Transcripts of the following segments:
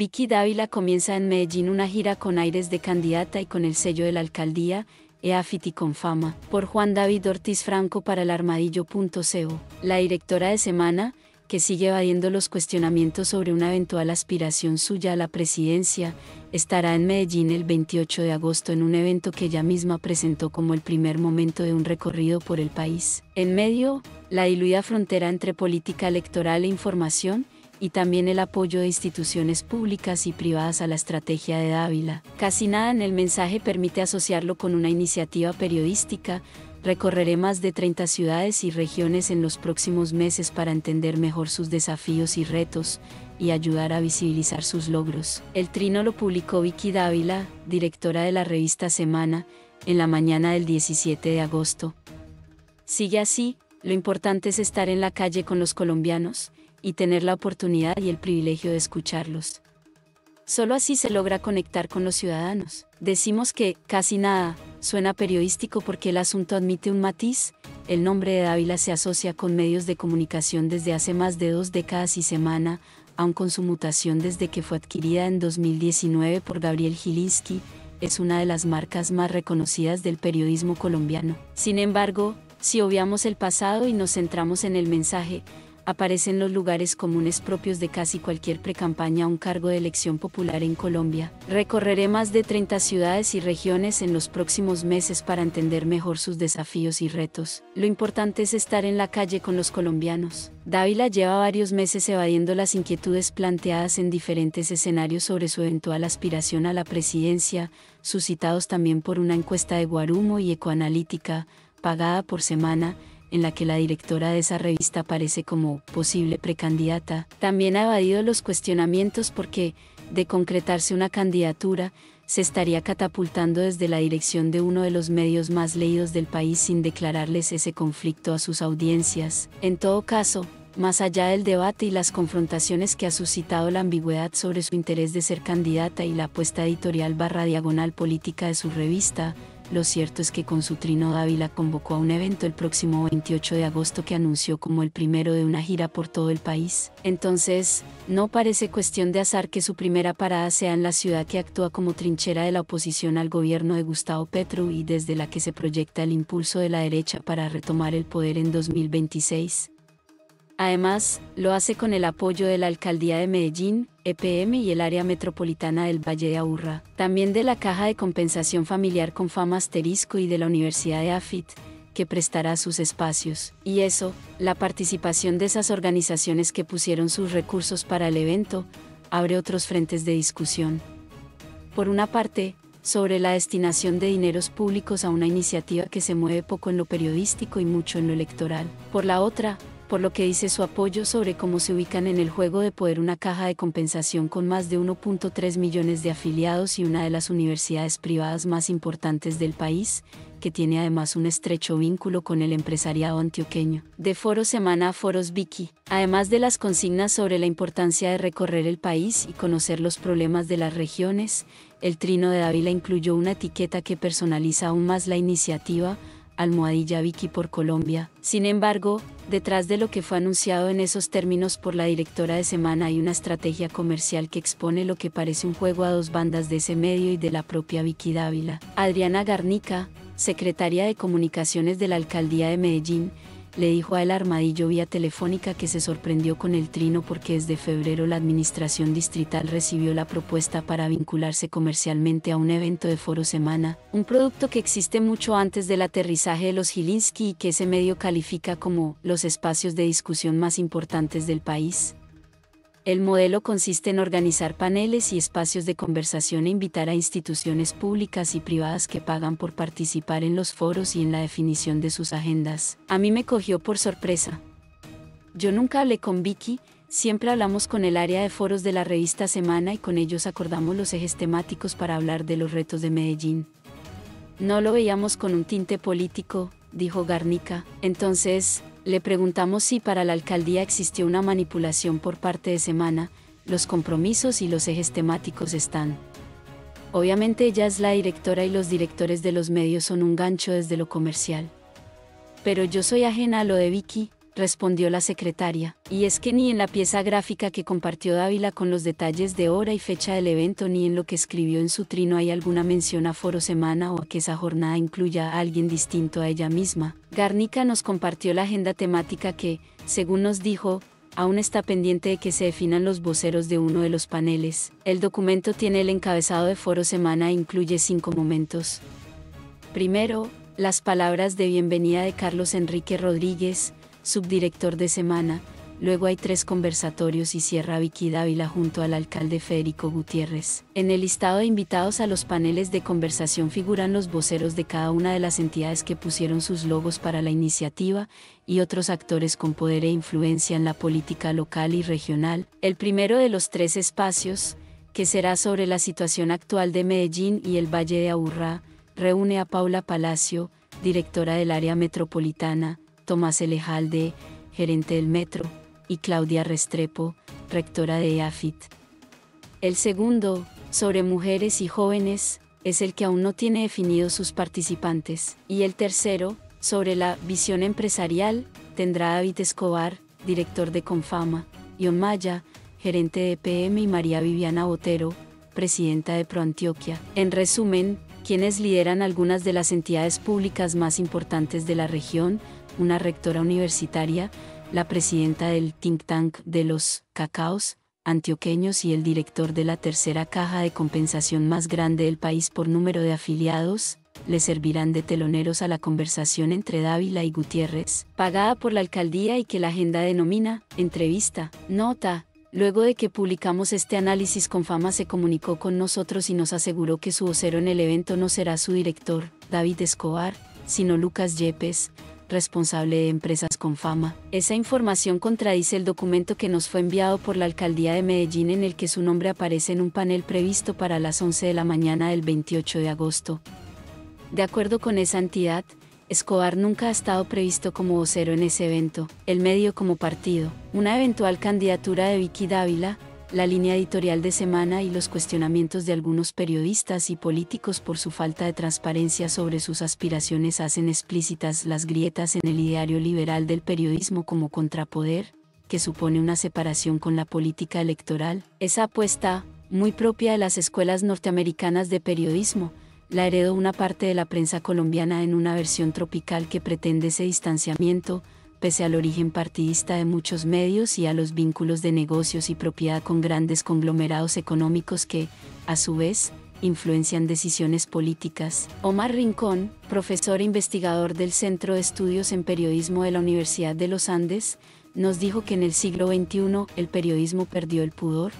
Vicky Dávila comienza en Medellín una gira con aires de candidata y con el sello de la alcaldía, EAFIT con fama, por Juan David Ortiz Franco para el armadillo.co. La directora de Semana, que sigue evadiendo los cuestionamientos sobre una eventual aspiración suya a la presidencia, estará en Medellín el 28 de agosto en un evento que ella misma presentó como el primer momento de un recorrido por el país. En medio, la diluida frontera entre política electoral e información, y también el apoyo de instituciones públicas y privadas a la estrategia de Dávila. Casi nada en el mensaje permite asociarlo con una iniciativa periodística, Recorreré más de 30 ciudades y regiones en los próximos meses para entender mejor sus desafíos y retos y ayudar a visibilizar sus logros. El trino lo publicó Vicky Dávila, directora de la revista Semana, en la mañana del 17 de agosto. Sigue así, lo importante es estar en la calle con los colombianos y tener la oportunidad y el privilegio de escucharlos. Solo así se logra conectar con los ciudadanos. Decimos que, casi nada, suena periodístico porque el asunto admite un matiz, el nombre de Dávila se asocia con medios de comunicación desde hace más de dos décadas y semana, aun con su mutación desde que fue adquirida en 2019 por Gabriel Gilinski, es una de las marcas más reconocidas del periodismo colombiano. Sin embargo, si obviamos el pasado y nos centramos en el mensaje, aparecen los lugares comunes propios de casi cualquier precampaña a un cargo de elección popular en Colombia. Recorreré más de 30 ciudades y regiones en los próximos meses para entender mejor sus desafíos y retos. Lo importante es estar en la calle con los colombianos. Dávila lleva varios meses evadiendo las inquietudes planteadas en diferentes escenarios sobre su eventual aspiración a la presidencia, suscitados también por una encuesta de Guarumo y Ecoanalítica, pagada por semana, en la que la directora de esa revista aparece como posible precandidata, también ha evadido los cuestionamientos porque, de concretarse una candidatura, se estaría catapultando desde la dirección de uno de los medios más leídos del país sin declararles ese conflicto a sus audiencias. En todo caso, más allá del debate y las confrontaciones que ha suscitado la ambigüedad sobre su interés de ser candidata y la apuesta editorial barra diagonal política de su revista, lo cierto es que con su trino Dávila convocó a un evento el próximo 28 de agosto que anunció como el primero de una gira por todo el país. Entonces, no parece cuestión de azar que su primera parada sea en la ciudad que actúa como trinchera de la oposición al gobierno de Gustavo Petro y desde la que se proyecta el impulso de la derecha para retomar el poder en 2026. Además, lo hace con el apoyo de la Alcaldía de Medellín, EPM y el área metropolitana del Valle de Aburra, también de la Caja de Compensación Familiar con Fama Asterisco y de la Universidad de AFIT, que prestará sus espacios. Y eso, la participación de esas organizaciones que pusieron sus recursos para el evento, abre otros frentes de discusión. Por una parte, sobre la destinación de dineros públicos a una iniciativa que se mueve poco en lo periodístico y mucho en lo electoral. Por la otra, por lo que dice su apoyo sobre cómo se ubican en el juego de poder una caja de compensación con más de 1.3 millones de afiliados y una de las universidades privadas más importantes del país, que tiene además un estrecho vínculo con el empresariado antioqueño. De Foro Semana a Foros Vicky, además de las consignas sobre la importancia de recorrer el país y conocer los problemas de las regiones, el Trino de Dávila incluyó una etiqueta que personaliza aún más la iniciativa, almohadilla Vicky por Colombia. Sin embargo, detrás de lo que fue anunciado en esos términos por la directora de Semana hay una estrategia comercial que expone lo que parece un juego a dos bandas de ese medio y de la propia Vicky Dávila. Adriana Garnica, secretaria de Comunicaciones de la Alcaldía de Medellín, le dijo a El Armadillo vía telefónica que se sorprendió con el trino porque desde febrero la administración distrital recibió la propuesta para vincularse comercialmente a un evento de Foro Semana, un producto que existe mucho antes del aterrizaje de los Gilinski y que ese medio califica como los espacios de discusión más importantes del país. El modelo consiste en organizar paneles y espacios de conversación e invitar a instituciones públicas y privadas que pagan por participar en los foros y en la definición de sus agendas. A mí me cogió por sorpresa. Yo nunca hablé con Vicky, siempre hablamos con el área de foros de la revista Semana y con ellos acordamos los ejes temáticos para hablar de los retos de Medellín. No lo veíamos con un tinte político, dijo Garnica. Entonces, le preguntamos si para la alcaldía existió una manipulación por parte de Semana, los compromisos y los ejes temáticos están. Obviamente ella es la directora y los directores de los medios son un gancho desde lo comercial. Pero yo soy ajena a lo de Vicky, respondió la secretaria. Y es que ni en la pieza gráfica que compartió Dávila con los detalles de hora y fecha del evento ni en lo que escribió en su trino hay alguna mención a Foro Semana o a que esa jornada incluya a alguien distinto a ella misma. Garnica nos compartió la agenda temática que, según nos dijo, aún está pendiente de que se definan los voceros de uno de los paneles. El documento tiene el encabezado de Foro Semana e incluye cinco momentos. Primero, las palabras de bienvenida de Carlos Enrique Rodríguez, subdirector de Semana, luego hay tres conversatorios y cierra Vicky Dávila junto al alcalde Federico Gutiérrez. En el listado de invitados a los paneles de conversación figuran los voceros de cada una de las entidades que pusieron sus logos para la iniciativa y otros actores con poder e influencia en la política local y regional. El primero de los tres espacios, que será sobre la situación actual de Medellín y el Valle de Aburrá, reúne a Paula Palacio, directora del área metropolitana, Tomás Elejalde, gerente del metro, y Claudia Restrepo, rectora de EAFIT. El segundo, sobre mujeres y jóvenes, es el que aún no tiene definidos sus participantes. Y el tercero, sobre la visión empresarial, tendrá David Escobar, director de Confama, Ion Maya, gerente de PM y María Viviana Botero, presidenta de ProAntioquia. En resumen, quienes lideran algunas de las entidades públicas más importantes de la región, una rectora universitaria, la presidenta del think tank de los cacaos antioqueños y el director de la tercera caja de compensación más grande del país por número de afiliados, le servirán de teloneros a la conversación entre Dávila y Gutiérrez, pagada por la alcaldía y que la agenda denomina entrevista. Nota, luego de que publicamos este análisis con fama se comunicó con nosotros y nos aseguró que su vocero en el evento no será su director, David Escobar, sino Lucas Yepes, responsable de empresas con fama. Esa información contradice el documento que nos fue enviado por la alcaldía de Medellín en el que su nombre aparece en un panel previsto para las 11 de la mañana del 28 de agosto. De acuerdo con esa entidad, Escobar nunca ha estado previsto como vocero en ese evento, el medio como partido. Una eventual candidatura de Vicky Dávila, la línea editorial de semana y los cuestionamientos de algunos periodistas y políticos por su falta de transparencia sobre sus aspiraciones hacen explícitas las grietas en el ideario liberal del periodismo como contrapoder, que supone una separación con la política electoral. Esa apuesta, muy propia de las escuelas norteamericanas de periodismo, la heredó una parte de la prensa colombiana en una versión tropical que pretende ese distanciamiento, pese al origen partidista de muchos medios y a los vínculos de negocios y propiedad con grandes conglomerados económicos que, a su vez, influencian decisiones políticas. Omar Rincón, profesor e investigador del Centro de Estudios en Periodismo de la Universidad de los Andes, nos dijo que en el siglo XXI el periodismo perdió el pudor.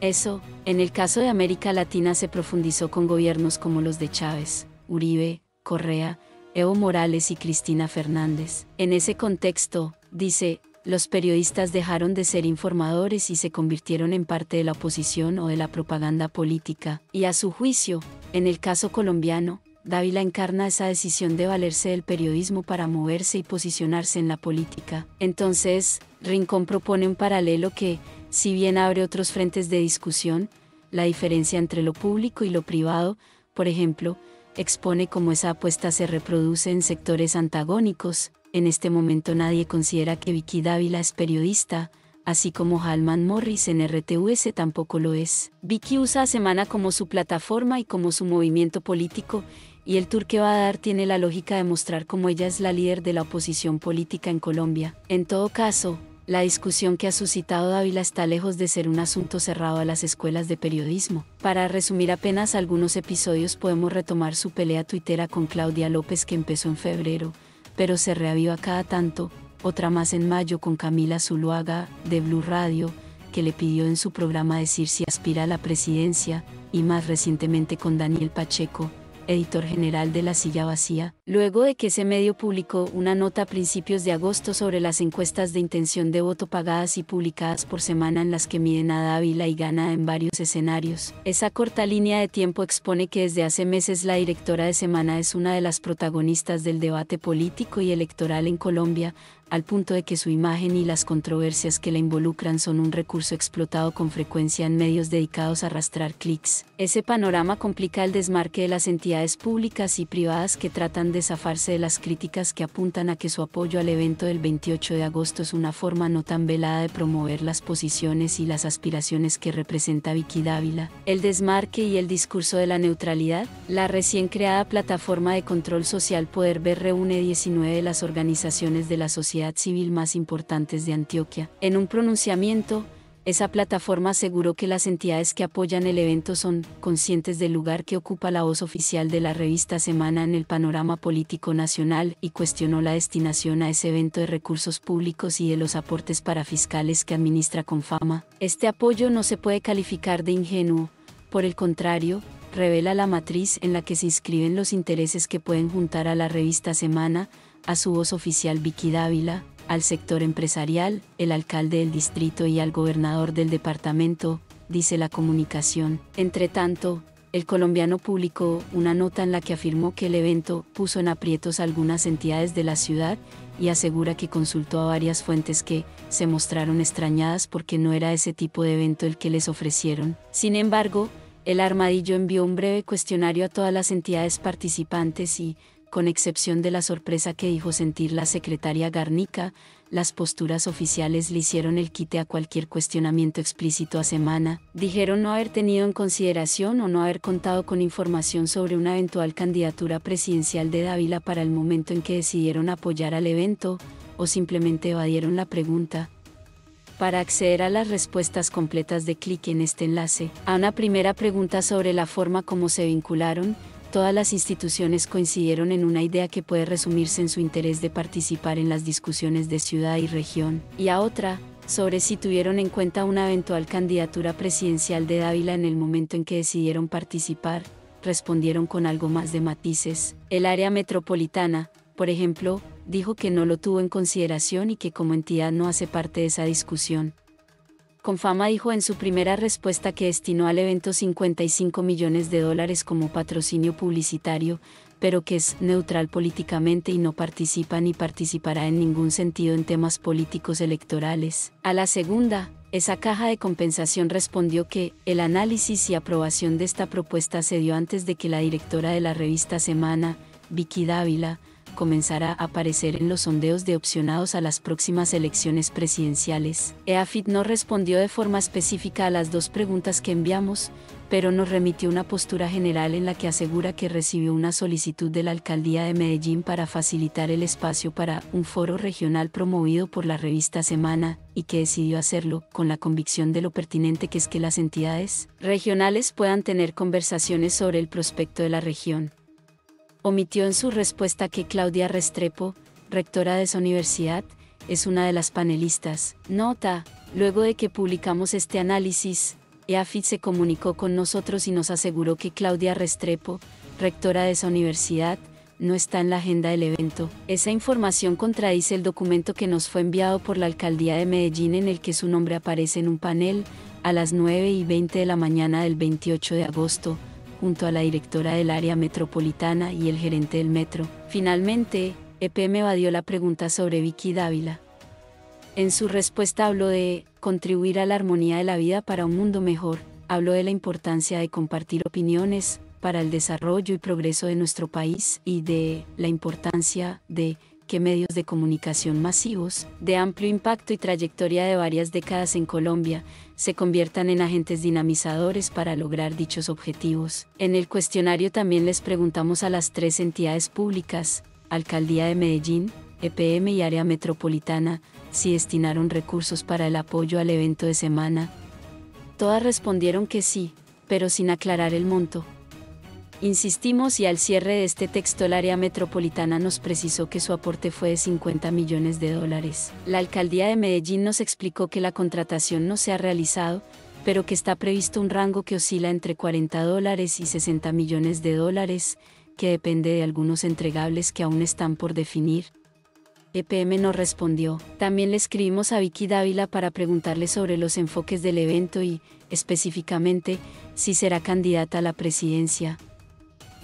Eso, en el caso de América Latina se profundizó con gobiernos como los de Chávez, Uribe, Correa, Evo Morales y Cristina Fernández. En ese contexto, dice, los periodistas dejaron de ser informadores y se convirtieron en parte de la oposición o de la propaganda política. Y a su juicio, en el caso colombiano, Dávila encarna esa decisión de valerse del periodismo para moverse y posicionarse en la política. Entonces, Rincón propone un paralelo que, si bien abre otros frentes de discusión, la diferencia entre lo público y lo privado, por ejemplo, expone cómo esa apuesta se reproduce en sectores antagónicos. En este momento nadie considera que Vicky Dávila es periodista, así como Halman Morris en RTUS tampoco lo es. Vicky usa a Semana como su plataforma y como su movimiento político, y el tour que va a dar tiene la lógica de mostrar cómo ella es la líder de la oposición política en Colombia. En todo caso, la discusión que ha suscitado Dávila está lejos de ser un asunto cerrado a las escuelas de periodismo. Para resumir apenas algunos episodios podemos retomar su pelea tuitera con Claudia López que empezó en febrero, pero se reaviva cada tanto, otra más en mayo con Camila Zuluaga, de Blue Radio, que le pidió en su programa decir si aspira a la presidencia, y más recientemente con Daniel Pacheco, editor general de La Silla Vacía, luego de que ese medio publicó una nota a principios de agosto sobre las encuestas de intención de voto pagadas y publicadas por semana en las que miden a Dávila y gana en varios escenarios. Esa corta línea de tiempo expone que desde hace meses la directora de Semana es una de las protagonistas del debate político y electoral en Colombia, al punto de que su imagen y las controversias que la involucran son un recurso explotado con frecuencia en medios dedicados a arrastrar clics. Ese panorama complica el desmarque de las entidades públicas y privadas que tratan de zafarse de las críticas que apuntan a que su apoyo al evento del 28 de agosto es una forma no tan velada de promover las posiciones y las aspiraciones que representa Vicky Dávila. El desmarque y el discurso de la neutralidad, la recién creada plataforma de control social Poder Ver reúne 19 de las organizaciones de la sociedad civil más importantes de Antioquia. En un pronunciamiento, esa plataforma aseguró que las entidades que apoyan el evento son conscientes del lugar que ocupa la voz oficial de la revista Semana en el panorama político nacional y cuestionó la destinación a ese evento de recursos públicos y de los aportes para fiscales que administra con fama. Este apoyo no se puede calificar de ingenuo, por el contrario, revela la matriz en la que se inscriben los intereses que pueden juntar a la revista Semana, a su voz oficial Vicky Dávila, al sector empresarial, el alcalde del distrito y al gobernador del departamento, dice la comunicación. Entre tanto, el colombiano publicó una nota en la que afirmó que el evento puso en aprietos algunas entidades de la ciudad y asegura que consultó a varias fuentes que se mostraron extrañadas porque no era ese tipo de evento el que les ofrecieron. Sin embargo, el armadillo envió un breve cuestionario a todas las entidades participantes y, con excepción de la sorpresa que dijo sentir la secretaria Garnica, las posturas oficiales le hicieron el quite a cualquier cuestionamiento explícito a semana, dijeron no haber tenido en consideración o no haber contado con información sobre una eventual candidatura presidencial de Dávila para el momento en que decidieron apoyar al evento, o simplemente evadieron la pregunta. Para acceder a las respuestas completas de clic en este enlace, a una primera pregunta sobre la forma como se vincularon, todas las instituciones coincidieron en una idea que puede resumirse en su interés de participar en las discusiones de ciudad y región, y a otra, sobre si tuvieron en cuenta una eventual candidatura presidencial de Dávila en el momento en que decidieron participar, respondieron con algo más de matices. El área metropolitana, por ejemplo, dijo que no lo tuvo en consideración y que como entidad no hace parte de esa discusión. Confama dijo en su primera respuesta que destinó al evento 55 millones de dólares como patrocinio publicitario, pero que es neutral políticamente y no participa ni participará en ningún sentido en temas políticos electorales. A la segunda, esa caja de compensación respondió que el análisis y aprobación de esta propuesta se dio antes de que la directora de la revista Semana, Vicky Dávila, comenzará a aparecer en los sondeos de opcionados a las próximas elecciones presidenciales. EAFIT no respondió de forma específica a las dos preguntas que enviamos, pero nos remitió una postura general en la que asegura que recibió una solicitud de la alcaldía de Medellín para facilitar el espacio para un foro regional promovido por la revista Semana, y que decidió hacerlo con la convicción de lo pertinente que es que las entidades regionales puedan tener conversaciones sobre el prospecto de la región omitió en su respuesta que Claudia Restrepo, rectora de esa universidad, es una de las panelistas. Nota, luego de que publicamos este análisis, EAFIT se comunicó con nosotros y nos aseguró que Claudia Restrepo, rectora de esa universidad, no está en la agenda del evento. Esa información contradice el documento que nos fue enviado por la alcaldía de Medellín en el que su nombre aparece en un panel, a las 9 y 20 de la mañana del 28 de agosto, junto a la directora del área metropolitana y el gerente del metro. Finalmente, EPM evadió la pregunta sobre Vicky Dávila. En su respuesta habló de contribuir a la armonía de la vida para un mundo mejor, habló de la importancia de compartir opiniones para el desarrollo y progreso de nuestro país y de la importancia de que medios de comunicación masivos, de amplio impacto y trayectoria de varias décadas en Colombia, se conviertan en agentes dinamizadores para lograr dichos objetivos. En el cuestionario también les preguntamos a las tres entidades públicas, Alcaldía de Medellín, EPM y Área Metropolitana, si destinaron recursos para el apoyo al evento de semana. Todas respondieron que sí, pero sin aclarar el monto. Insistimos y al cierre de este texto el área metropolitana nos precisó que su aporte fue de 50 millones de dólares. La alcaldía de Medellín nos explicó que la contratación no se ha realizado, pero que está previsto un rango que oscila entre 40 dólares y 60 millones de dólares, que depende de algunos entregables que aún están por definir. EPM nos respondió. También le escribimos a Vicky Dávila para preguntarle sobre los enfoques del evento y, específicamente, si será candidata a la presidencia.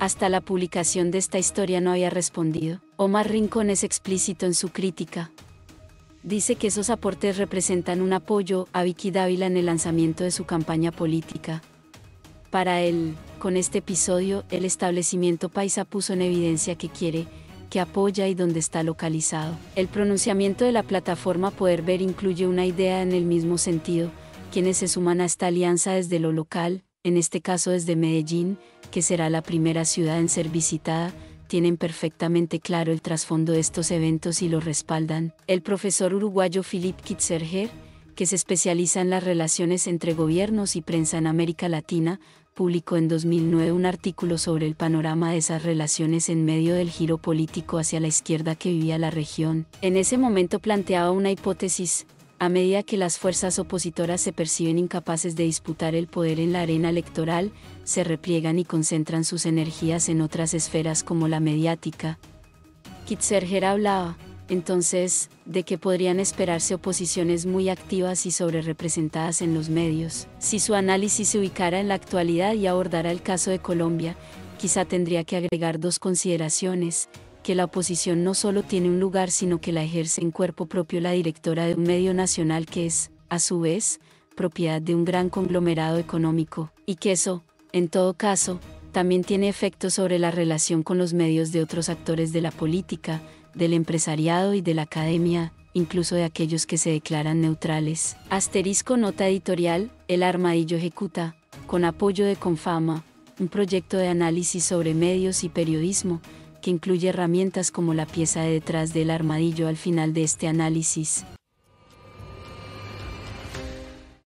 Hasta la publicación de esta historia no había respondido. Omar Rincón es explícito en su crítica. dice que esos aportes representan un apoyo a Vicky Dávila en el lanzamiento de su campaña política. Para él, con este episodio, el establecimiento paisa puso en evidencia que quiere, que apoya y dónde está localizado. El pronunciamiento de la plataforma Poder Ver incluye una idea en el mismo sentido, quienes se suman a esta alianza desde lo local, en este caso desde Medellín, que será la primera ciudad en ser visitada, tienen perfectamente claro el trasfondo de estos eventos y lo respaldan. El profesor uruguayo Philip Kitzerger, que se especializa en las relaciones entre gobiernos y prensa en América Latina, publicó en 2009 un artículo sobre el panorama de esas relaciones en medio del giro político hacia la izquierda que vivía la región. En ese momento planteaba una hipótesis, a medida que las fuerzas opositoras se perciben incapaces de disputar el poder en la arena electoral, se repliegan y concentran sus energías en otras esferas como la mediática. Kitzerger hablaba, entonces, de que podrían esperarse oposiciones muy activas y sobrerepresentadas en los medios. Si su análisis se ubicara en la actualidad y abordara el caso de Colombia, quizá tendría que agregar dos consideraciones, que la oposición no solo tiene un lugar sino que la ejerce en cuerpo propio la directora de un medio nacional que es, a su vez, propiedad de un gran conglomerado económico, y que eso, en todo caso, también tiene efectos sobre la relación con los medios de otros actores de la política, del empresariado y de la academia, incluso de aquellos que se declaran neutrales. Asterisco nota editorial, El Armadillo ejecuta, con apoyo de Confama, un proyecto de análisis sobre medios y periodismo, que incluye herramientas como la pieza de detrás del armadillo al final de este análisis,